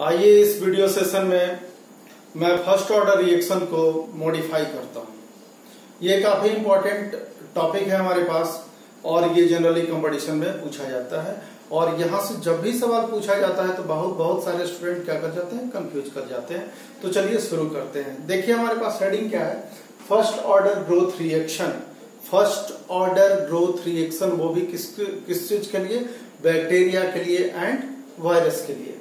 आइए इस video session में मैं फ़र्स्ट ऑर्डर रिएक्शन को मॉडिफाई करता हूँ। ये काफ़ी इंपॉर्टेंट टॉपिक है हमारे पास और ये जनरली कंपटीशन में पूछा जाता है। और यहाँ से जब भी सवाल पूछा जाता है तो बहुत बहुत सारे स्टूडेंट क्या कर जाते हैं? कंफ्यूज कर जाते हैं। तो चलिए शुरू करते हैं। देखिए हमारे पास हेडिंग क्या है? First order growth reaction first order growth reaction वो भी किस किस चीज़ के लिए? बैक्टीरिया के लिए एंड वायरस के लिए।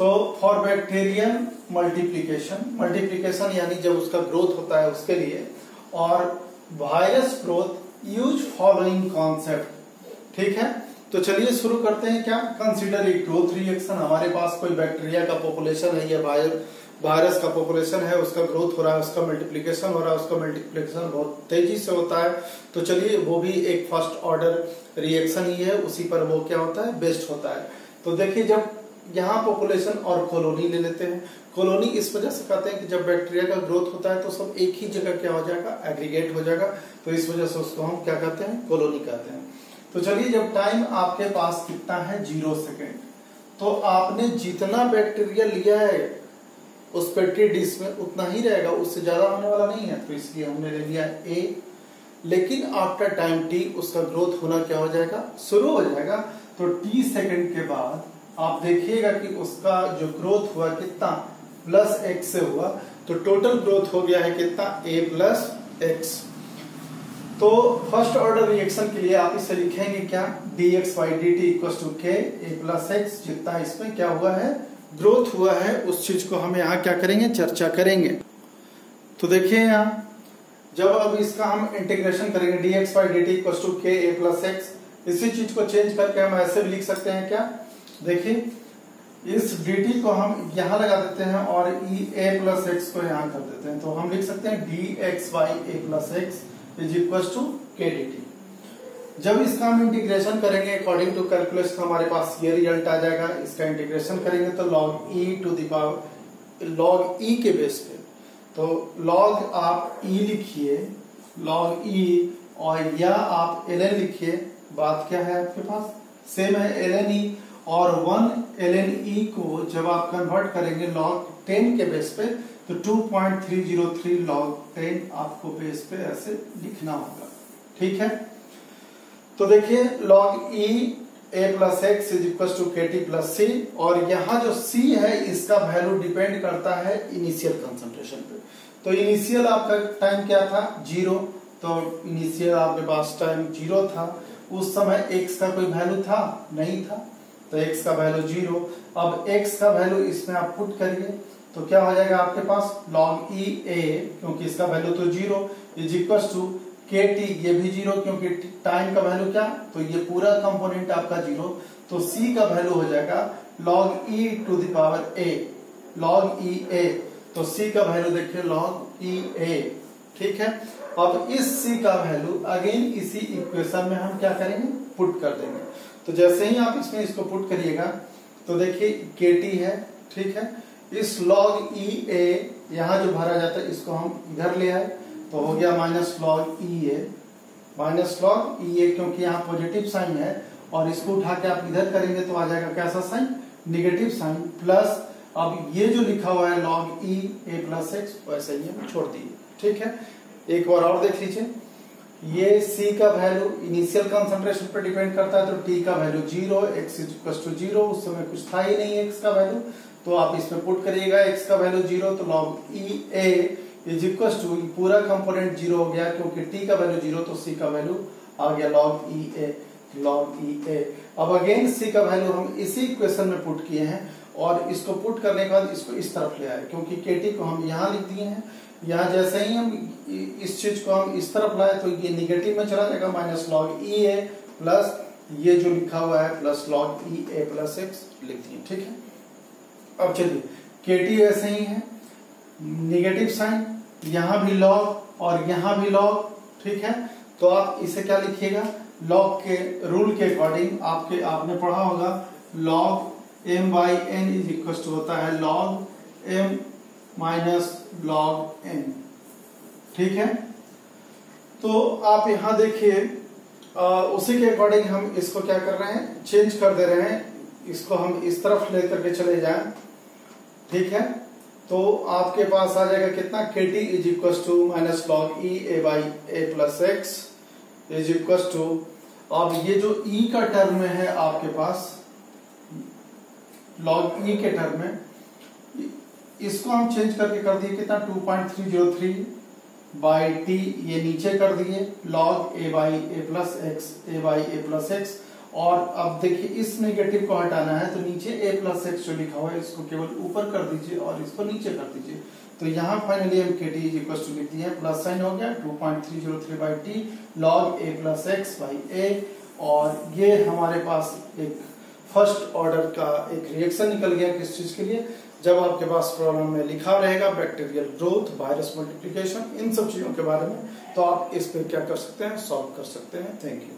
तो फॉर बैक्टीरियन मल्टीप्लीकेशन मल्टीप्लीकेशन यानी जब उसका ग्रोथ होता है उसके लिए, और virus growth use following concept ठीक है? तो चलिए शुरू करते हैं क्या? कंसिडर ए ग्रोथ रिएक्शन हमारे पास कोई बैक्टीरिया का पॉपुलेशन है या वायरस का पॉपुलेशन है, उसका ग्रोथ हो रहा है, उसका मल्टीप्लीकेशन हो रहा है, उसका मल्टीप्लीकेशन बहुत तेज़ी से होता है। तो चलिए, वो भी एक फ़र्स्ट ऑर्डर रिएक्शन ही है, उसी पर वो क्या होता है? बेस्ट होता है। तो देखिए, जब यहाँ पॉपुलेशन और कॉलोनी ले लेते हैं। कॉलोनी इस वजह से कहते हैं कि जब बैक्टीरिया का ग्रोथ होता है तो सब एक ही जगह क्या हो जाएगा? एग्रीगेट हो जाएगा। तो इस वजह से उसको हम क्या कहते हैं? कॉलोनी कहते हैं। तो चलिए, जब टाइम आपके पास कितना है? ज़ीरो सेकेंड तो आपने जितना बैक्टीरिया लिया है, उस पेट्री डिश में उतना ही रहेगा। उससे ज़्यादा होने वाला नहीं है। तो इसलिए हमने ले लिया ए लेकिन आफ्टर टाइम टी उसका ग्रोथ होना क्या हो जाएगा? शुरू हो जाएगा। तो टी सेकेंड के बाद आप देखिएगा कि उसका जो ग्रोथ हुआ कितना? प्लस एक्स से हुआ। तो टोटल ग्रोथ हो गया है कितना? ए प्लस एक्स तो फ़र्स्ट ऑर्डर रिएक्शन के लिए आप इसे लिखेंगे क्या? D x y d t equal to k a plus x जितना इसमें क्या हुआ है? ग्रोथ हुआ है। उस चीज़ को हम यहाँ क्या करेंगे? चर्चा करेंगे। तो देखिए यहाँ, जब अब इसका हम इंटीग्रेशन करेंगे d x y d t equal to k a plus x इसी चीज़ को चेंज करके हम ऐसे भी लिख सकते हैं क्या? देखिए, इस dt को हम यहाँ लगा देते हैं और ई ए प्लस एक्स को यहाँ कर देते हैं। तो हम लिख सकते हैं d x y a plus x is equal to k d t जब इसका हम इंटीग्रेशन करेंगे अकॉर्डिंग टू कैलकुलेशन हमारे पास ये रिज़ल्ट आ जाएगा। इसका इंटीग्रेशन करेंगे तो log e to the power log e के बेस पे। तो log आप e लिखिए, log e और या आप ln लिखिए, बात क्या है आपके पास? सेम है ln e और वन एल एन ई को जब आप कन्वर्ट करेंगे log 10 के बेस पे तो 2.303 log 10 आपको बेस पे ऐसे लिखना होगा। ठीक है? तो देखिए, log e a plus x is equal to k t plus c और यहाँ जो c है, इसका वैल्यू डिपेंड करता है इनिशियल कंसंट्रेशन पे। तो इनिशियल आपका टाइम क्या था? ज़ीरो तो इनिशियल आपके पास टाइम ज़ीरो था। उस समय एक्स का कोई वैल्यू था? नहीं था। तो x का वैल्यू ज़ीरो अब x का वैल्यू इसमें आप पुट करिए तो क्या हो जाएगा आपके पास? Log e a, क्योंकि इसका वैल्यू तो zero is equal to k t ये भी ज़ीरो क्योंकि टाइम का वैल्यू क्या? तो ये पूरा कंपोनेंट आपका ज़ीरो तो c का वैल्यू हो जाएगा log e to the power a. Log e a. तो c का वैल्यू देखिए, log e a. ठीक है? अब इस c का वैल्यू अगेन इसी इक्वेशन में हम क्या करेंगे? पुट कर देंगे. तो जैसे ही आप इसमें इसको पुट करिएगा तो देखिए के टी है, ठीक है? इस log e a, यहाँ जो भरा जाता है, इसको हम इधर ले आए तो हो गया minus log e a minus log e a क्योंकि यहाँ पॉजिटिव साइन है, और इसको उठा के आप इधर करेंगे तो आ जाएगा कैसा साइन निगेटिव साइन प्लस अब ये जो लिखा हुआ है log e a plus x वैसे ही हम छोड़ दिए, ठीक है? एक बार और देख लीजिए। ये c का वैल्यू इनिशियल कंसंट्रेशन पर डिपेंड करता है तो t का value zero x equal to zero उस समय कुछ था ही नहीं x का वैल्यू तो आप इसमें पुट करिएगा, x का वैल्यू ज़ीरो तो log e a is equal to पूरा कंपोनेंट ज़ीरो हो गया, क्योंकि t का वैल्यू ज़ीरो तो c का वैल्यू आ गया log e a, log e a अब अगेन c का वैल्यू हम इसी इक्वेशन में पुट किए हैं और इसको पुट करने के बाद इसको इस तरफ़ ले आए, क्योंकि kt को हम यहाँ लिख दिए हैं। यहाँ जैसे ही हम इस चीज़ को हम इस तरफ़ लाए तो ये निगेटिव में चला जाएगा minus log e a plus ये जो लिखा हुआ है plus log e a plus x लिख दिए, ठीक है? अब चलिए के टी ऐसे ही है निगेटिव साइन यहाँ भी लॉग और यहाँ भी लॉग ठीक है? तो आप इसे क्या लिखिएगा? लॉग के रूल के अकॉर्डिंग आपके, आपने पढ़ा होगा log m by n is equal to होता है log m minus log n ठीक है? तो आप यहाँ देखिए उसी के अकॉर्डिंग हम इसको क्या कर रहे हैं? चेंज कर दे रहे हैं। इसको हम इस तरफ़ लेकर के चले जाएँ। ठीक है? तो आपके पास आ जाएगा कितना? K t is equal to minus log e a by a plus x is equal to अब ये जो ई e का टर्म है आपके पास लॉग ई e के टर्म में, इसको हम चेंज करके कर दिए कितना? 2.303 बाई टी ये नीचे कर दिए log a by a plus x a by a plus x और अब देखिए, इस नेगेटिव को हटाना है तो नीचे ए प्लस एक्स जो लिखा हुआ है, इसको केवल ऊपर कर दीजिए और इसको नीचे कर दीजिए। तो यहाँ फाइनली हम के टी इज़ इक्वल टू लिख दिए प्लस साइन हो गया 2.303 by t log a plus x by a और ये हमारे पास एक फ़र्स्ट ऑर्डर का एक रिएक्शन निकल गया किस चीज़ के लिए? जब आपके पास प्रॉब्लम में लिखा रहेगा बैक्टीरियल ग्रोथ वायरस मल्टीप्लीकेशन इन सब चीज़ों के बारे में तो आप इस पर क्या कर सकते हैं? सॉल्व कर सकते हैं। Thank you